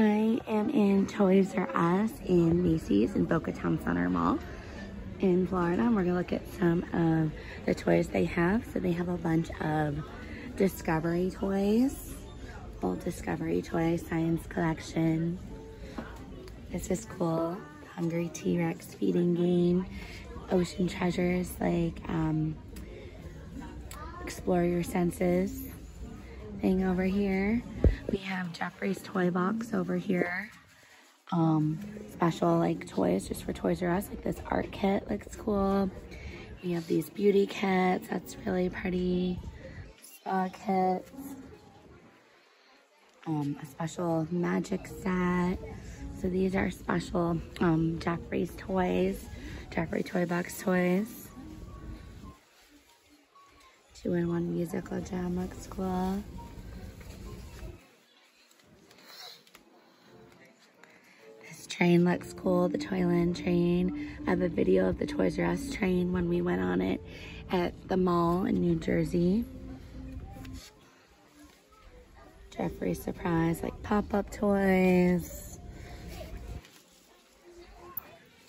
I am in Toys R Us in Macy's in Boca Town Center Mall in Florida. And we're gonna look at some of the toys they have. So they have a bunch of Discovery toys, old Discovery toy science collection. This is cool. Hungry T-Rex feeding game, ocean treasures like um, explore your senses thing over here. We have Geoffrey's toy box over here. Um, special like toys just for Toys R Us, like this art kit looks cool. We have these beauty kits, that's really pretty. Spa kits. Um, a special magic set. So these are special um, Geoffrey's toys, Geoffrey Toy Box toys. Two-in-one musical jam looks cool. Train looks cool, the Toyland train. I have a video of the Toys R Us train when we went on it at the mall in New Jersey. Geoffrey Surprise, like pop-up toys.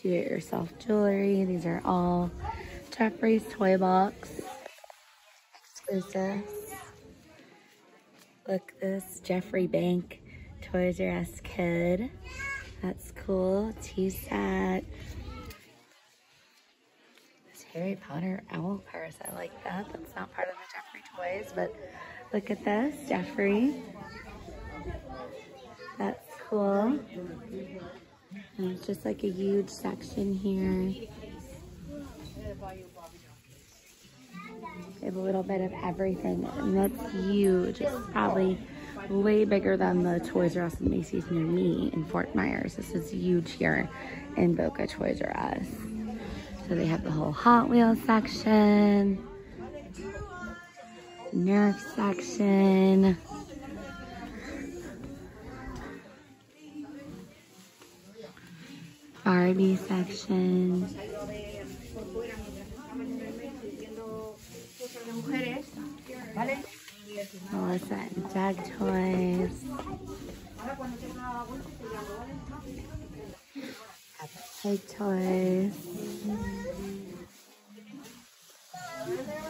Do-it-yourself jewelry. These are all Geoffrey's Toy Box exclusives. Look, this Geoffrey Bank Toys R Us kid. Cool. Tea set. This Harry Potter owl purse. I like that. That's not part of the Geoffrey toys, but look at this. Geoffrey. That's cool. And it's just like a huge section here. They have a little bit of everything, and that's huge. It's probably way bigger than the Toys R Us and Macy's near me in Fort Myers. This is huge here in Boca Toys R Us. So they have the whole Hot Wheels section, Nerf section, Barbie section. Melissa and Doug toys. Pig toys.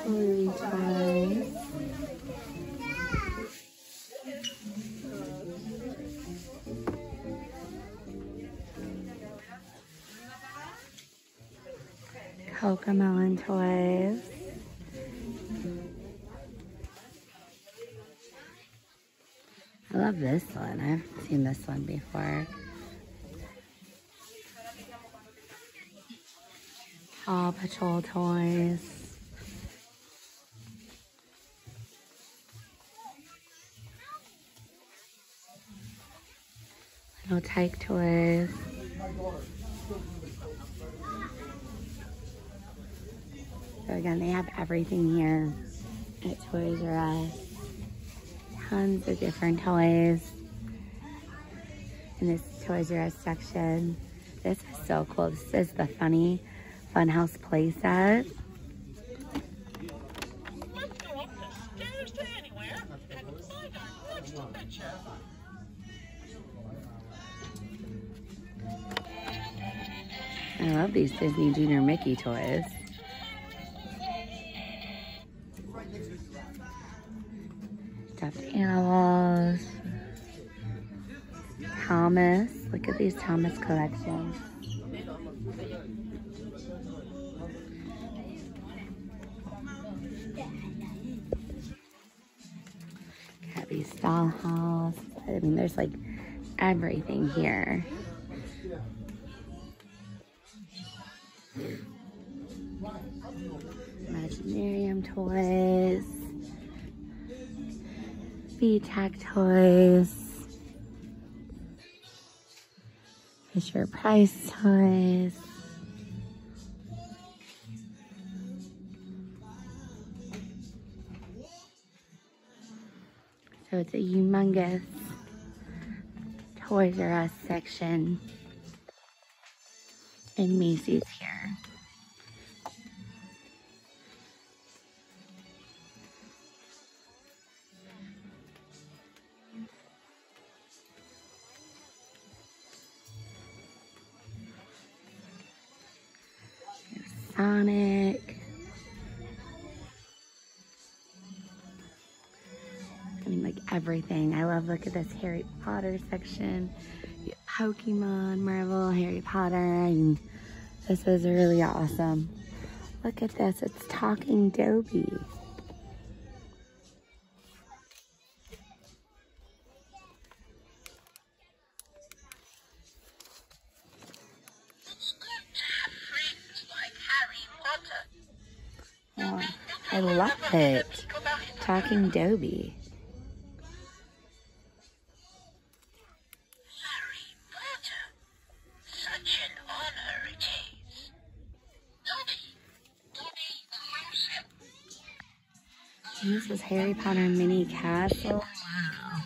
Louis toys. Cocomelon toys. I love this one. I haven't seen this one before. Paw Patrol toys. Little Tyke toys. So again, they have everything here at Toys R Us tons of different toys in this Toys R Us section. This is so cool. This is the Funny Funhouse playset. I love these Disney Junior Mickey toys. Thomas. Look at these Thomas collections. Gabby's dollhouse. I mean, there's like everything here. Imaginarium toys. Tag toys. Fisher Price toys. So it's a humongous Toys R Us section in Macy's here. Sonic. I mean, like everything. I love, look at this Harry Potter section. Pokemon, Marvel, Harry Potter, and this is really awesome. Look at this, it's talking Dobby. I love it. Talking Dobby. This is Harry Potter mini castle. Wow.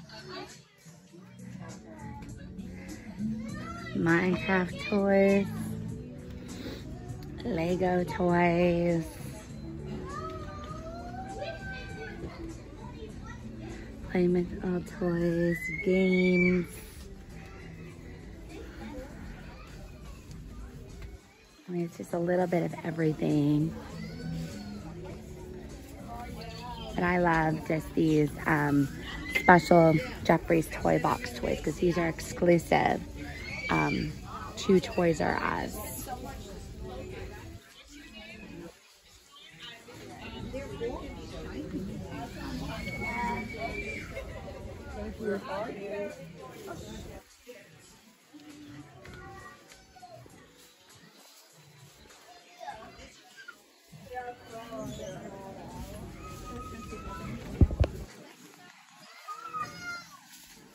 Minecraft toys. Lego toys. Playmatch toys, games. I mean, it's just a little bit of everything. But I love just these um, special Geoffrey's Toy Box toys because these are exclusive um, to Toys R Us.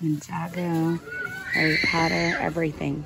Ninjago, Harry Potter, everything.